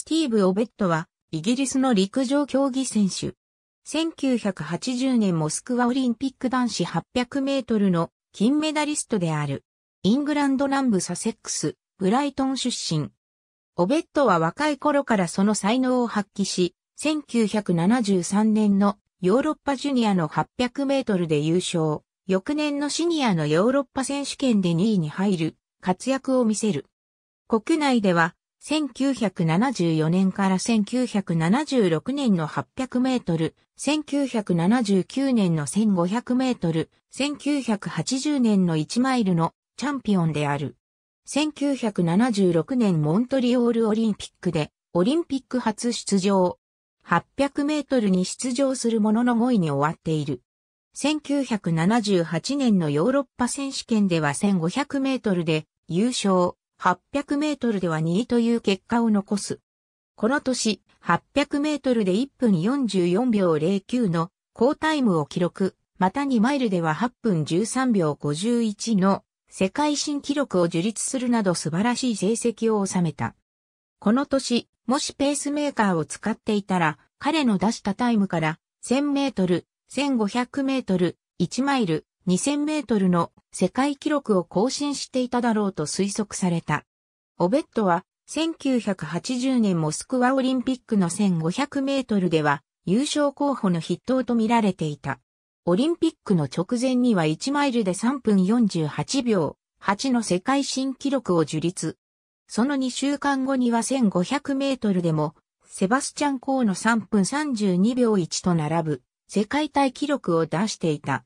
スティーブ・オベットは、イギリスの陸上競技選手。1980年モスクワオリンピック男子800メートルの金メダリストである。イングランド南部サセックス、ブライトン出身。オベットは若い頃からその才能を発揮し、1973年のヨーロッパジュニアの800メートルで優勝。翌年のシニアのヨーロッパ選手権で2位に入る活躍を見せる。国内では1974年から1976年の800メートル、1979年の1500メートル、1980年の1マイルのチャンピオンである。1976年モントリオールオリンピックでオリンピック初出場。800メートルに出場するものの5位に終わっている。1978年のヨーロッパ選手権では1500メートルで優勝。800メートルでは2位という結果を残す。この年、800メートルで1分44秒09の高タイムを記録、また2マイルでは8分13秒51の世界新記録を樹立するなど素晴らしい成績を収めた。この年、もしペースメーカーを使っていたら、彼の出したタイムから1000メートル、1500メートル、1マイル、2000メートルの世界記録を更新していただろうと推測された。オベットは1980年モスクワオリンピックの1500メートルでは優勝候補の筆頭と見られていた。オリンピックの直前には1マイルで3分48秒8の世界新記録を樹立。その2週間後には1500メートルでもセバスチャン・コーの3分32秒1と並ぶ世界タ記録を出していた。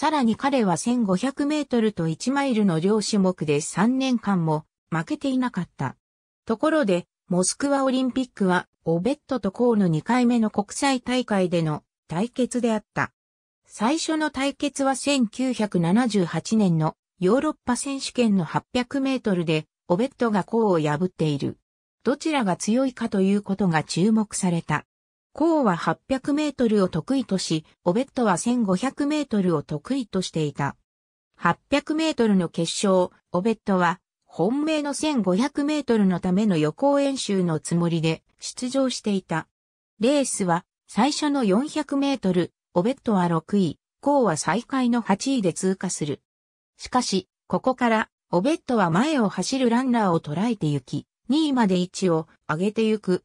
さらに彼は1500メートルと1マイルの両種目で3年間も負けていなかった。ところで、モスクワオリンピックは、オベットとコーの2回目の国際大会での対決であった。最初の対決は1978年のヨーロッパ選手権の800メートルで、オベットがコーを破っている。どちらが強いかということが注目された。コーは800メートルを得意とし、オベットは1500メートルを得意としていた。800メートルの決勝、オベットは本命の1500メートルのための予行演習のつもりで出場していた。レースは最初の400メートル、オベットは6位、コーは最下位の8位で通過する。しかし、ここからオベットは前を走るランナーを捉えて行き、2位まで位置を上げてゆく。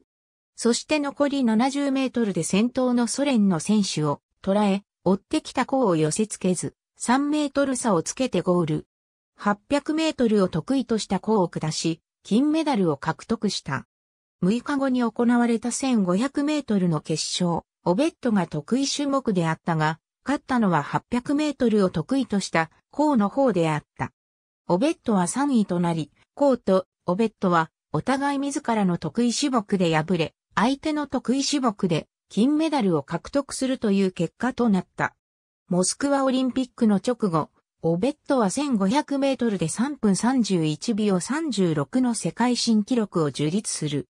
そして残り70メートルで先頭のソ連の選手を捉え、追ってきたコーを寄せ付けず、3メートル差をつけてゴール。800メートルを得意としたコーを下し、金メダルを獲得した。6日後に行われた1500メートルの決勝、オベットが得意種目であったが、勝ったのは800メートルを得意としたコーの方であった。オベットは3位となり、コーとオベットはお互い自らの得意種目で敗れ、相手の得意種目で金メダルを獲得するという結果となった。モスクワオリンピックの直後、オベットは1500メートルで3分31秒36の世界新記録を樹立する。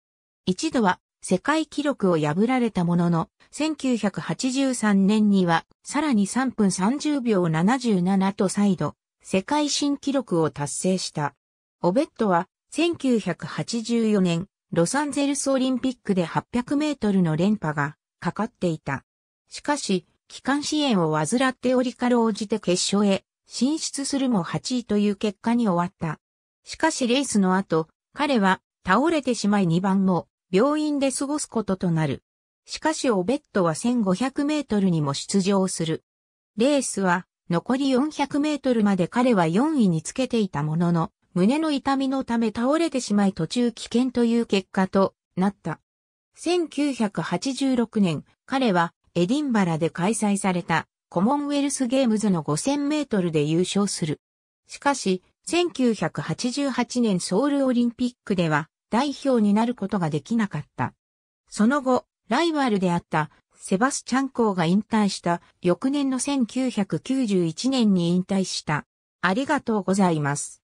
一度は世界記録を破られたものの、1983年にはさらに3分30秒77と再度世界新記録を達成した。オベットは1984年ロサンゼルスオリンピックで800メートルの連覇がかかっていた。しかし、機関支援を患っておりかろうじて決勝へ進出するも8位という結果に終わった。しかしレースの後、彼は倒れてしまい2番も病院で過ごすこととなる。しかしオベットは1500メートルにも出場する。レースは残り400メートルまで彼は4位につけていたものの、胸の痛みのため倒れてしまい途中危険という結果となった。1986年、彼はエディンバラで開催されたコモンウェルスゲームズの5000メートルで優勝する。しかし、1988年ソウルオリンピックでは代表になることができなかった。その後、ライバルであったセバスチャンコーが引退した翌年の1991年に引退した。ありがとうございます。